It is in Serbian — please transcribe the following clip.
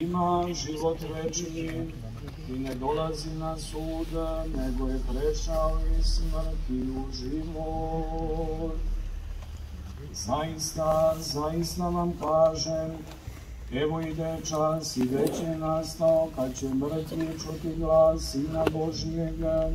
ima život večni i ne dolazi na sud, nego je prešao iz smrti u život. Zaista, zaista vam kažem, evo ide čas i već je nastao kad će mrtvi čuti glas Sina Božijega